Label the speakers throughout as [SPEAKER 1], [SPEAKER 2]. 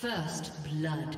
[SPEAKER 1] First blood.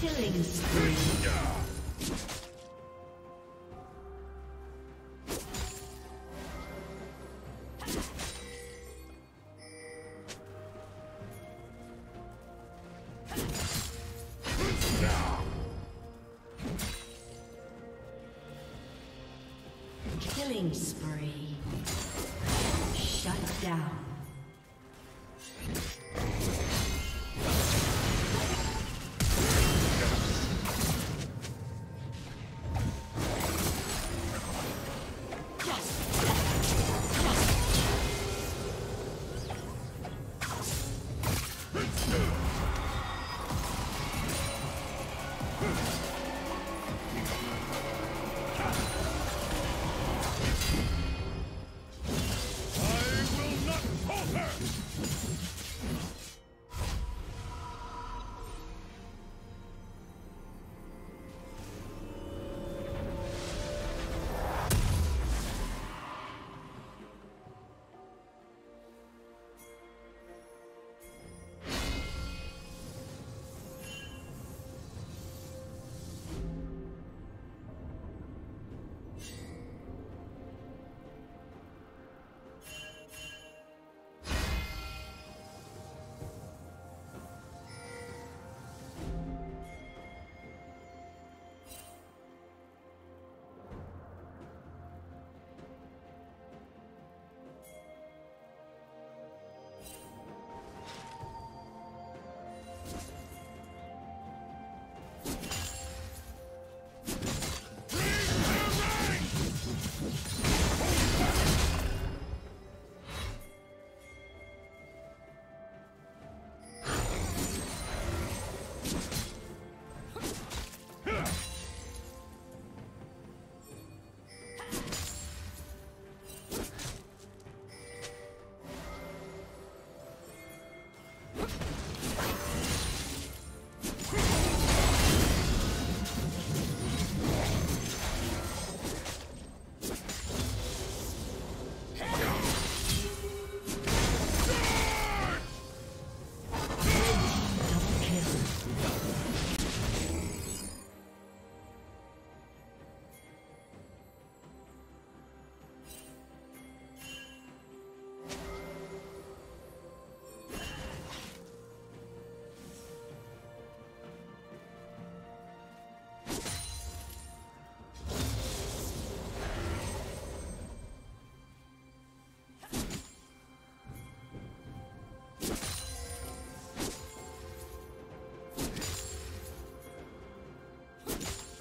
[SPEAKER 1] Killing spree.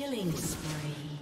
[SPEAKER 1] Killing spree.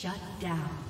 [SPEAKER 1] Shut down.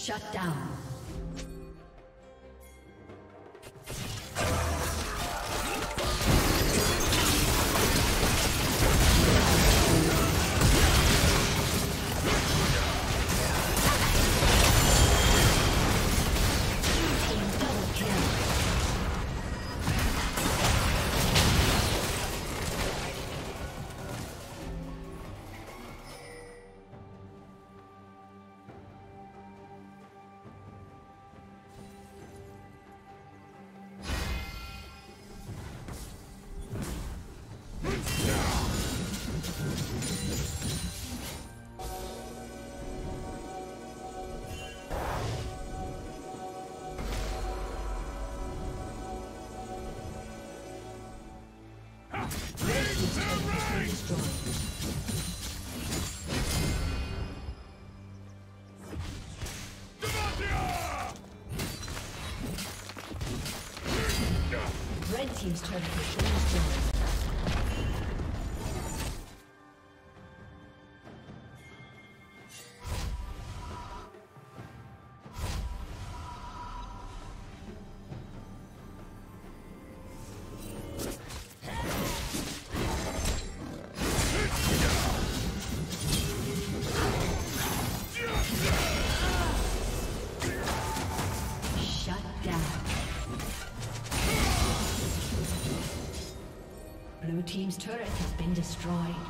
[SPEAKER 1] Shut down. Turret has destroyed.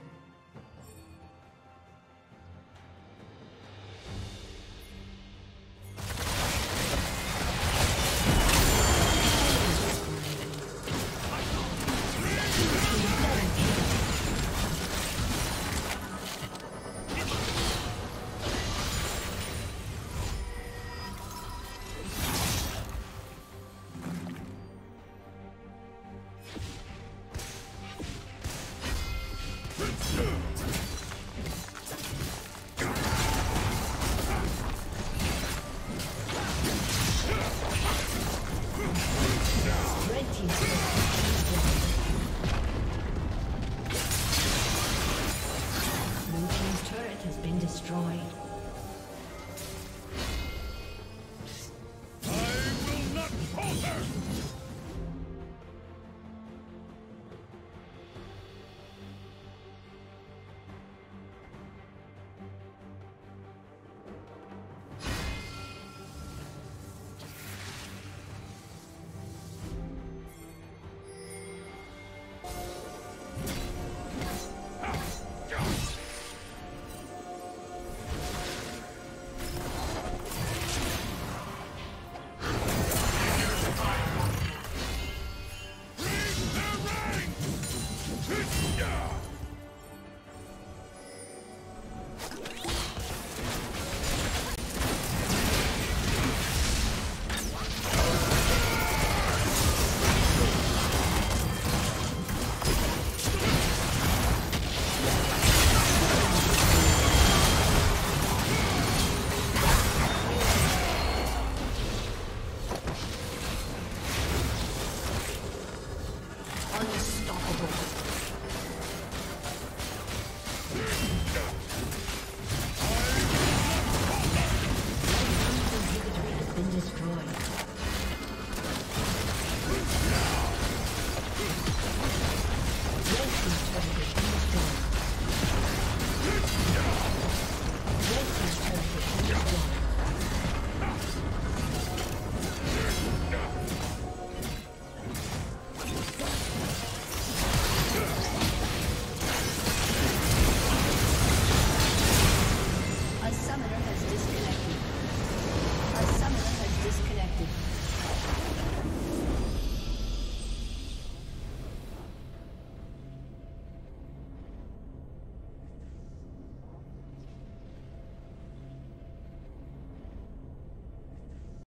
[SPEAKER 1] Destroyed.